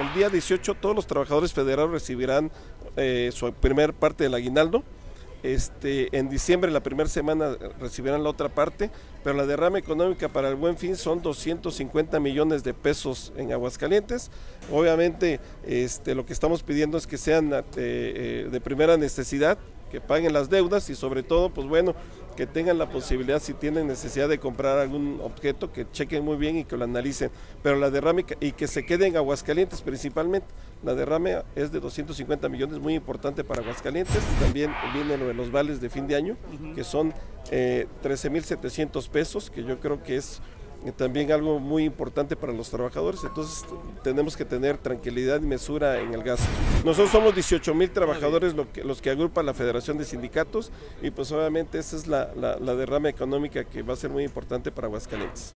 el día 18 todos los trabajadores federados recibirán eh, su primer parte del aguinaldo. Este, en diciembre, la primera semana, recibirán la otra parte, pero la derrama económica para el buen fin son 250 millones de pesos en Aguascalientes. Obviamente, este, lo que estamos pidiendo es que sean eh, eh, de primera necesidad, que paguen las deudas y sobre todo, pues bueno, que tengan la posibilidad, si tienen necesidad de comprar algún objeto, que chequen muy bien y que lo analicen. Pero la derrame y que se queden en Aguascalientes principalmente. La derrame es de 250 millones, muy importante para Aguascalientes. También viene lo de los vales de fin de año, que son eh, 13.700 pesos, que yo creo que es también algo muy importante para los trabajadores, entonces tenemos que tener tranquilidad y mesura en el gasto. Nosotros somos 18 mil trabajadores lo que, los que agrupa la Federación de Sindicatos y pues obviamente esa es la, la, la derrama económica que va a ser muy importante para Aguascalientes.